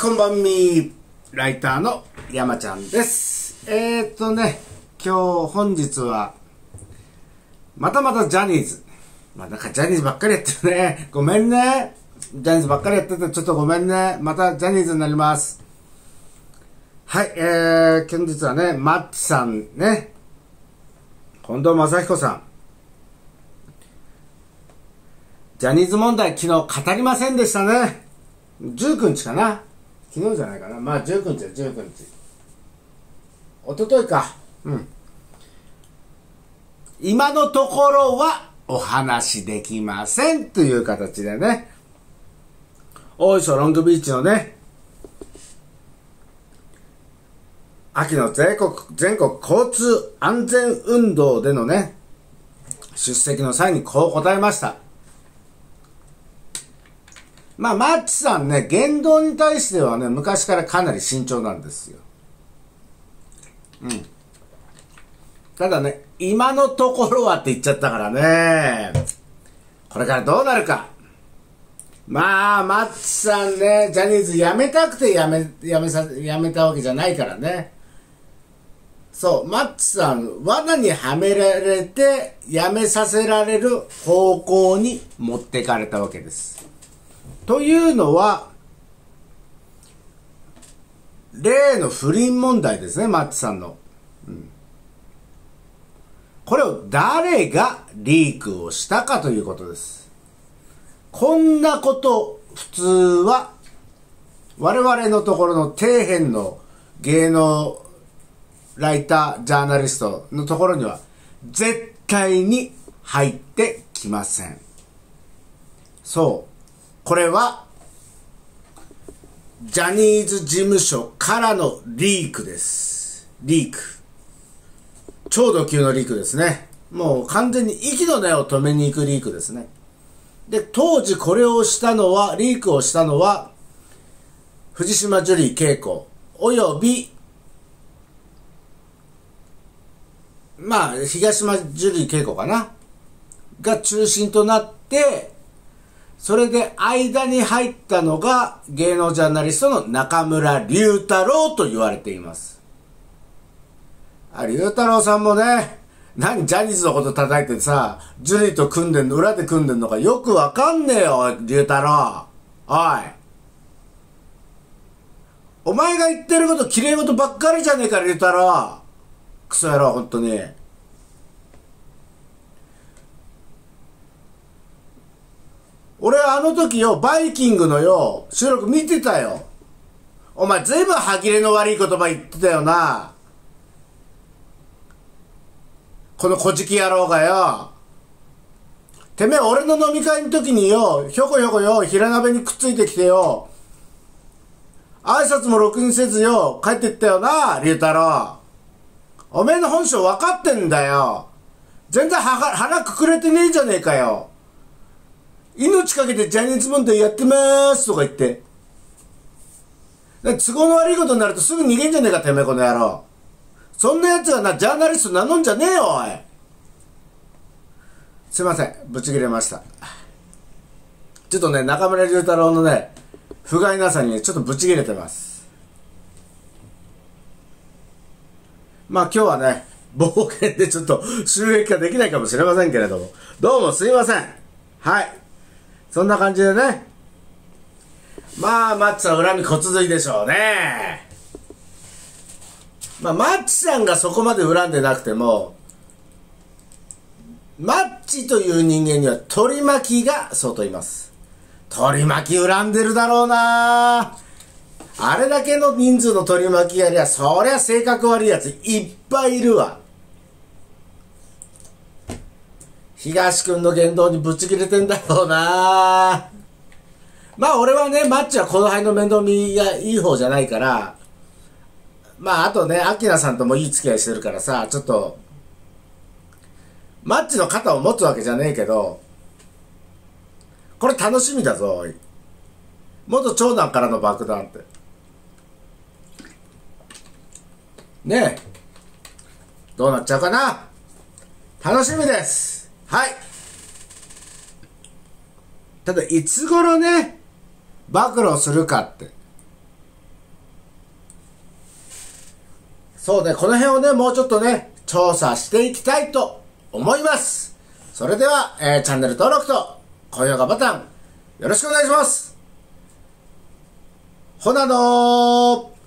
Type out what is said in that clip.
こんばんみ。ライターの山ちゃんです。えーっとね、今日、本日は、またまたジャニーズ。まあ、なんかジャニーズばっかりやってるね。ごめんね。ジャニーズばっかりやってて、ちょっとごめんね。またジャニーズになります。はい、えー、本日はね、マッチさんね。近藤正彦さん。ジャニーズ問題昨日語りませんでしたね。19日かな昨日じゃないかな。まあ19日だ19日。一昨日か。うん。今のところはお話できませんという形でね。大磯ロングビーチのね秋の全国全国交通安全運動でのね出席の際にこう答えましたまあ、マッチさんね、言動に対してはね、昔からかなり慎重なんですよ。うん。ただね、今のところはって言っちゃったからね、これからどうなるか。まあ、マッチさんね、ジャニーズ辞めたくて辞め、辞めさ、辞めたわけじゃないからね。そう、マッチさん、罠にはめられて、辞めさせられる方向に持ってかれたわけです。というのは、例の不倫問題ですね、マッチさんの。うん、これを誰がリークをしたかということです。こんなこと、普通は、我々のところの底辺の芸能ライター、ジャーナリストのところには、絶対に入ってきません。そう。これは、ジャニーズ事務所からのリークです。リーク。超度級のリークですね。もう完全に息の根を止めに行くリークですね。で、当時これをしたのは、リークをしたのは、藤島ジュリー恵子、および、まあ、東島ジュリー恵子かなが中心となって、それで間に入ったのが芸能ジャーナリストの中村隆太郎と言われています。あ、隆太郎さんもね、何ジャニーズのこと叩いてさ、ジュリーと組んでんの、裏で組んでんのかよくわかんねえよ、隆太郎。おい。お前が言ってること綺麗事ばっかりじゃねえか、隆太郎。クソ野郎、ほんとに。俺はあの時よ、バイキングのよ、収録見てたよ。お前ずいぶん歯切れの悪い言葉言ってたよな。この小じき野郎がよ。てめえ俺の飲み会の時によ、ひょこひょこよ、平鍋にくっついてきてよ。挨拶もろくにせずよ、帰ってったよな、龍太郎。おめえの本性分かってんだよ。全然腹くくれてねえじゃねえかよ。命かけてジャニーズ問題やってまーすとか言って。都合の悪いことになるとすぐ逃げんじゃねえか、てめえこの野郎。そんな奴がな、ジャーナリスト名乗んじゃねえよ、おい。すいません、ぶち切れました。ちょっとね、中村龍太郎のね、不甲斐なさにね、ちょっとぶち切れてます。まあ今日はね、冒険でちょっと収益化できないかもしれませんけれども、どうもすいません。はい。そんな感じでね。まあ、マッチさん恨み骨髄でしょうね。まあ、マッチさんがそこまで恨んでなくても、マッチという人間には取り巻きが相当います。取り巻き恨んでるだろうなあれだけの人数の取り巻きやりゃ、そりゃ性格悪いやついっぱいいるわ。東くんの言動にぶち切れてんだろうなまあ俺はね、マッチはこの辺の面倒見がいい方じゃないから、まああとね、アキナさんともいい付き合いしてるからさ、ちょっと、マッチの肩を持つわけじゃねえけど、これ楽しみだぞ、おい。元長男からの爆弾って。ねえ。どうなっちゃうかな楽しみですはい。ただ、いつ頃ね、暴露するかって。そうね、この辺をね、もうちょっとね、調査していきたいと思います。それでは、えー、チャンネル登録と高評価ボタン、よろしくお願いします。ほなのー